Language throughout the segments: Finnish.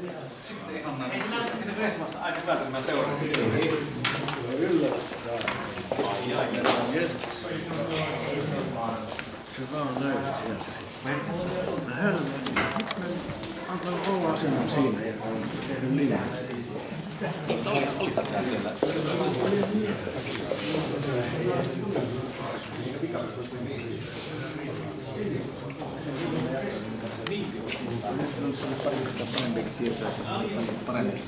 Sitten ihan näin. Sinne yhdessä vasta aika hyvältä, kun mä seuraan. Se vaan näytti sieltä sitten. Mä hän on antanut olla asennon siinä ja on tehnyt linjan. Oli, oli tässä siellä. Mielestäni on saanut pari kertaa että se paljon parempi.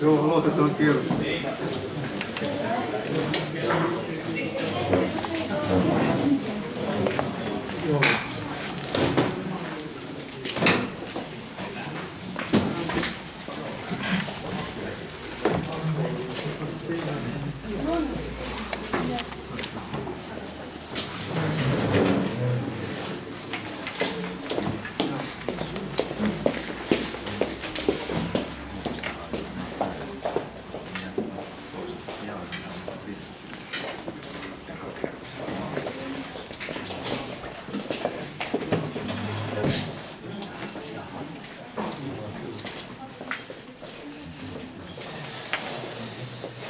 eu luotetaan kierros. Thank you.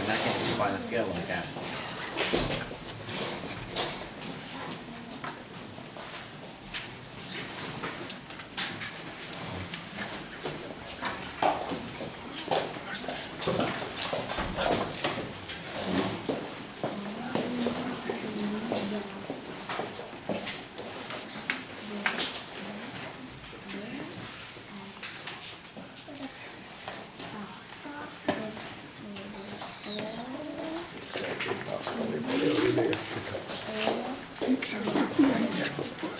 Se näkee, kun painat Виктор Леонидович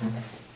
Mm-hmm.